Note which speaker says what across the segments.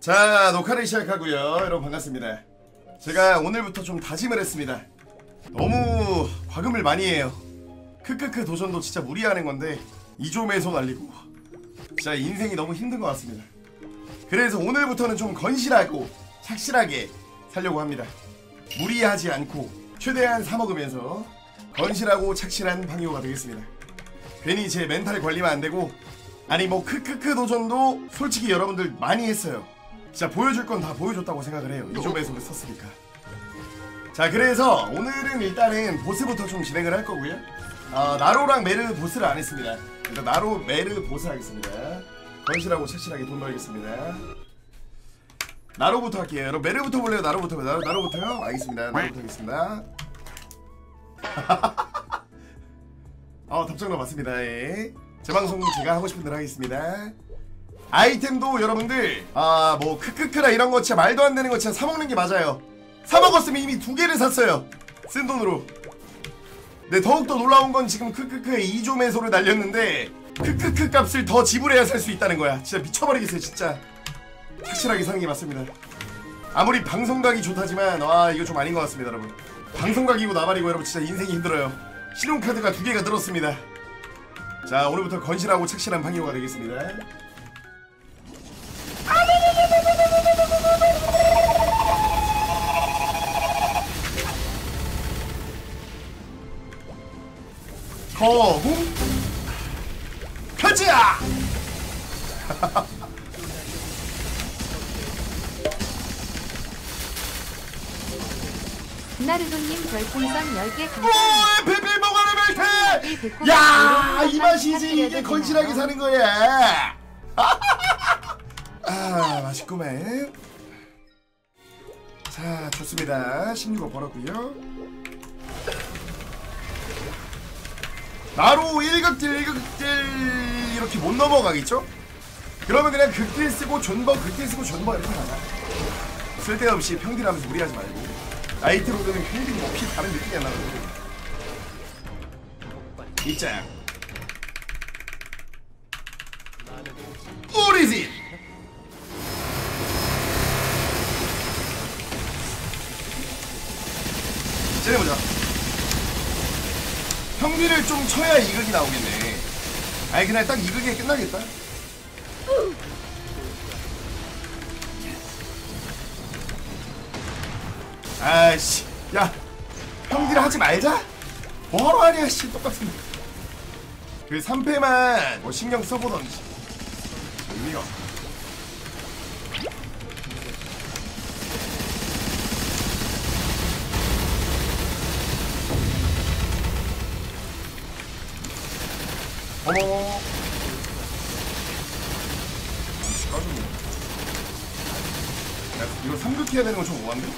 Speaker 1: 자 녹화를 시작하고요. 여러분 반갑습니다. 제가 오늘부터 좀 다짐을 했습니다. 너무 과금을 많이 해요. 크크크 도전도 진짜 무리하는 건데 이조매소 날리고. 진짜 인생이 너무 힘든 것 같습니다. 그래서 오늘부터는 좀 건실하고 착실하게 살려고 합니다. 무리하지 않고 최대한 사먹으면서 건실하고 착실한 방요가 되겠습니다. 괜히 제 멘탈 관리만 안 되고 아니 뭐 크크크 도전도 솔직히 여러분들 많이 했어요 진짜 보여줄 건 다 보여줬다고 생각을 해요. 이조배속을 썼으니까. 자 그래서 오늘은 일단은 보스부터 좀 진행을 할 거고요. 어, 나로랑 메르 보스를 안 했습니다. 일단 나로 메르 보스 하겠습니다. 건실하고 착실하게 돈 벌겠습니다. 나로부터 할게요. 여러분 메르부터 볼래요? 나로부터? 나로, 나로부터요? 알겠습니다. 나로부터 하겠습니다. 어 답장로 맞습니다. 예. 제 방송 제가 하고 싶은 대로 하겠습니다 아이템도 여러분들 아 뭐 크크크라 이런 거 진짜 말도 안 되는 거 진짜 사 먹는 게 맞아요. 사 먹었으면 이미 두 개를 샀어요. 쓴 돈으로. 네 더욱더 놀라운 건 지금 크크크의 2조 매소를 날렸는데 크크크 값을 더 지불해야 살 수 있다는 거야. 진짜 미쳐버리겠어요 진짜. 확실하게 사는 게 맞습니다. 아무리 방송각이 좋다지만 와 이거 좀 아닌 것 같습니다 여러분. 방송각이고 나발이고 여러분 진짜 인생이 힘들어요. 신용카드가 두 개가 늘었습니다. 자 오늘부터 건실하고 착실한 방요가 되겠습니다 거궁 가자!
Speaker 2: 나르도님 별풍선 10개
Speaker 1: 오,
Speaker 2: 감사합니다.
Speaker 1: 베비 먹어라
Speaker 2: 이
Speaker 1: 벨트!
Speaker 2: 백호가
Speaker 1: 야,
Speaker 2: 이건
Speaker 1: 맛이지 이게 건실하게? 사는 거야. 아, 맛있구만. 자, 좋습니다. 16억 벌었고요. 나로 1극딜 1극딜 이렇게 못 넘어가겠죠? 그러면 그냥 극딜 쓰고 존버 극딜 쓰고 존버 이렇게 가자. 쓸데없이 평딜하면서 무리하지 말고 나이트로드는 평딜이 뭐피 다른 느낌이 안 나거든. 입장. 오리진. 째려보자. 평균을 좀 쳐야 이극이 나오겠네. 아니 그냥 딱 이극에 끝나겠다. 아씨, 야, 평균을 하지 말자. 뭐하러 하냐, 씨, 똑같은데. 그 3패만 뭐 신경 써보던지. 의미가 없어. 어머. 아씨, 까졌네. 야, 이거 3극 해야 되는 거좀 오한데? 야,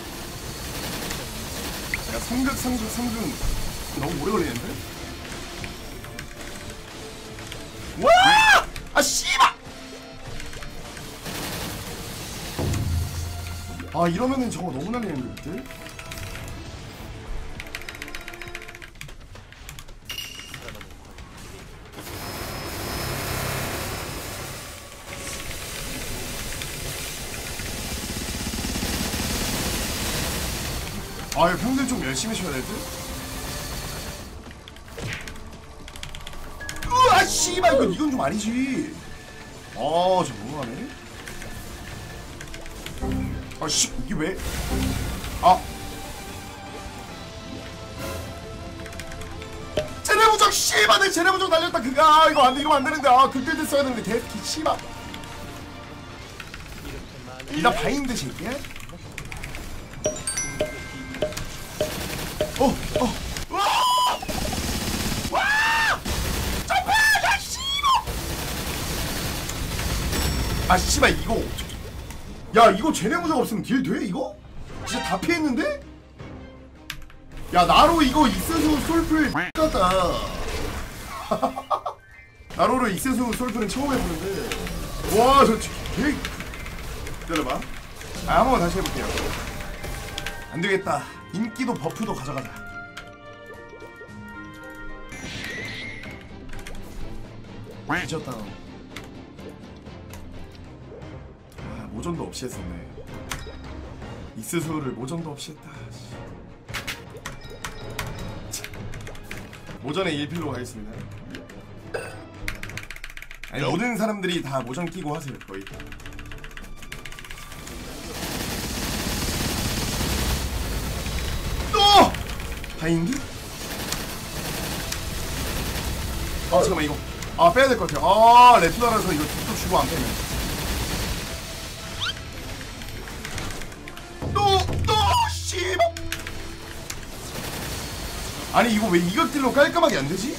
Speaker 1: 3극, 3극, 3극. 너무 오래 걸리는데? 와! 아, 씨발! 아, 이러면은 저거 너무 날리는데, 그때? 쳐야 될 듯? 으아, 씨발, 이건, 이건 좀 아니지. 아, 저 너무하네. 아, 씨, 이게 왜? 아. 제네부적 씨발 내 제네부적 날렸다 그거 아, 이거 안돼 이거 안 되는데 아 그때 됐어야 되는데 개새끼 씨발 이다 바인드 새끼야? 어, 어. 와! 와! 아, 씨발, 이거. 야, 이거 쟤네 무적 없으면 딜 돼, 이거? 진짜 다 피했는데? 야, 나로 이거 익세수 솔플 같다. 나로로 익세수 솔플은 처음 해보는데. 와, 저, 개. 기다려봐. 아, 한번 다시 해볼게요. 안 되겠다. 인기도 버프도 가져가자. 너. 아, 못 모전도 없이 했었네 익스수를 모전도 없이 했다. 모전에 1필로 가겠습니다 아니 모든 사람들이 다 모전 끼고 하세요 거의 또! 바인드? 아 잠깐만 이거. 아 빼야 될 것 같아요. 아 레투나라서 이거 또 주고 안 빼면 또또 씨발 아니 이거 왜 이것들로 깔끔하게 안 되지?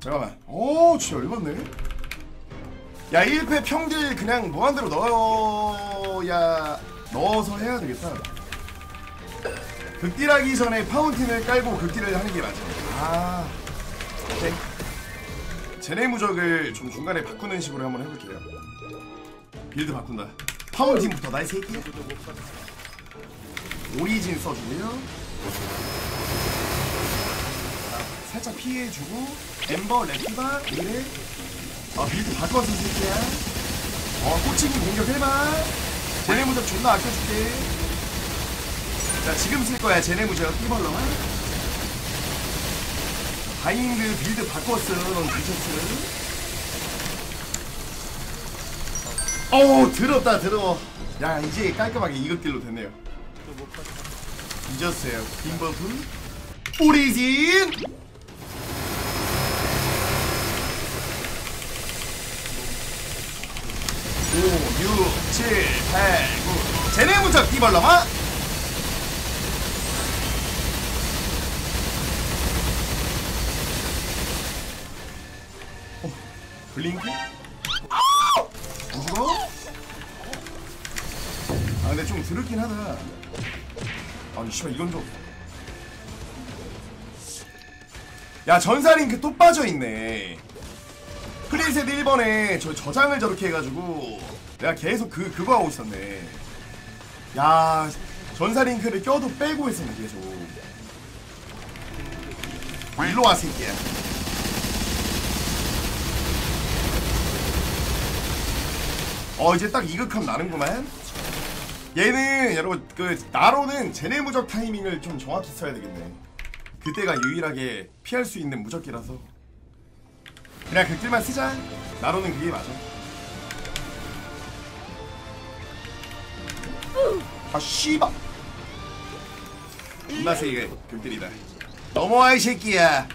Speaker 1: 잠깐만. 오 진짜 열받네 야 1패 평딜 그냥 무한대로 넣어야 넣어서 해야 되겠다. 극딜하기 전에 파운틴을 깔고 극딜을 하는 게 맞아. 아 오케이. 제네 무적을 좀 중간에 바꾸는 식으로 한번 해볼게요. 빌드 바꾼다. 파운틴부터 나의 새끼야 오리진 써주고요. 자, 살짝 피해주고 엠버 레티바 이래 아 빌드 바꿔서 새끼야 어 꼬치기 공격 해봐 제네 무적 존나 아껴줄게. 자 지금 쓸 거야 제네 무적. 띠벌러만. 바인드 빌드 바꿨어 넌 미쳤어 어우 들었다 들어 야 이제 깔끔하게 이것길로 됐네요. 잊었어요. 빈버프. 오리진 6, 7, 8, 9 제네 무적 띠벌러마 어, 블링크? 안 죽어? 아 근데 좀 드럽긴 하다. 아니 씨발 이건 좀. 야 전사링크 또 빠져있네 프리셋 1번에 저 저장을 저렇게 해가지고 내가 계속 그 그거 하고 있었네. 야 전사 링크를 껴도 빼고 했었네 계속. 일로 와 새끼야. 어 이제 딱 이극함 나는구만. 얘는 여러분 그 나로는 제네 무적 타이밍을 좀 정확히 써야 되겠네. 그때가 유일하게 피할 수 있는 무적기라서. 그냥 극딜만 쓰자. 나로는 그게 맞아. 아 씨발. 존나 세게 극딜이다. 넘어와 이 새끼야.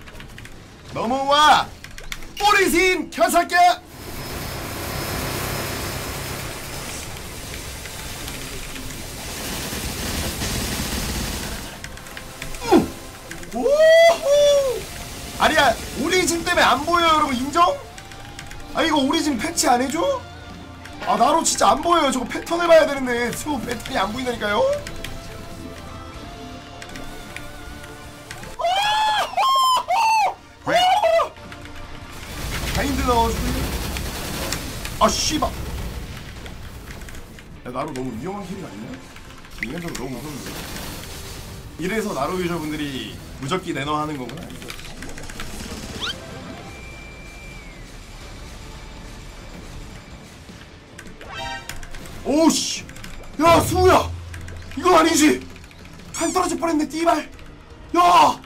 Speaker 1: 넘어와. 꼬리신 켜사끼야. 오호! 아니야 우리 집 때문에 안 보여요 여러분 인정? 아 이거 우리 집 패치 안 해줘? 아 나로 진짜 안 보여요 저거 패턴을 봐야 되는데 스모 패턴이 안 보인다니까요? 바인드 넣어주고 아 씨발 야 나로 너무 위험한 캐릭 아니냐? 인간적으로 너무 무서운데 이래서 나로 유저분들이 무적기 내놔 하는 거구나 오씨. 야 수우야. 이거 아니지? 한 떨어질 뻔했네 띠발. 야.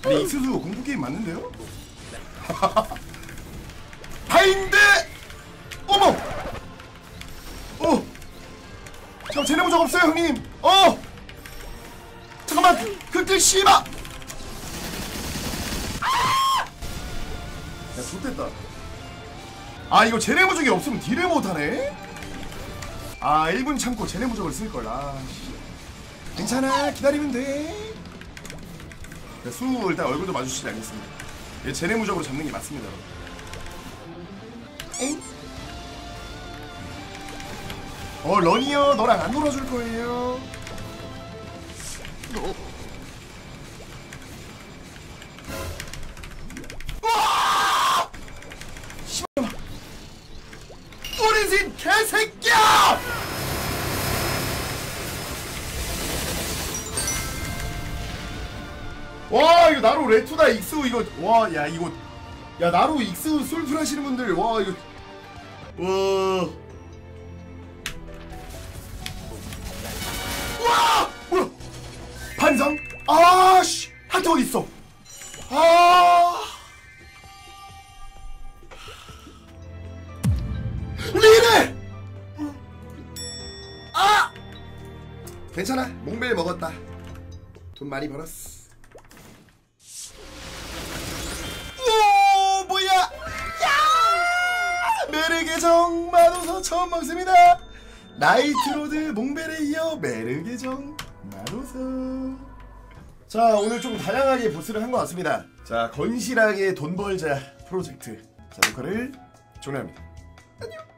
Speaker 1: 근데 익스수 공포 게임 맞는데요? 바인드! 어머! 어. 잠깐 쟤네 무적 없어요 형님. 어. 잠깐만. 극딜 씨바. 야 좋됐다. 아 이거 제네 무적이 없으면 딜을 못하네 아 1분 참고 제네 무적을 쓸걸 아 씨. 괜찮아 기다리면 돼 야, 수 일단 얼굴도 마주치지 않겠습니다 얘 제네 무적으로 잡는 게 맞습니다. 에잉? 어 런이요 너랑 안 놀아줄 거예요 우 꼬리신 개새끼야! 와 이거 나로 레투다 익수 이거 와 야 이거 야 나로 익스 솔플 하시는 분들 와 이거. 와. 와! 뭐야? 반성? 아씨. 어디 있어. 아 괜찮아. 몽벨 먹었다. 돈 많이 벌었어. 오 뭐야? 야! 메르게 정 마도서 처음 먹습니다. 나이트로드 몽벨에 이어 메르게 정 마도서. 자 오늘 좀 다양하게 보스를 한 것 같습니다. 자 건실하게 돈 벌자 프로젝트. 자 녹화를 종료합니다. 안녕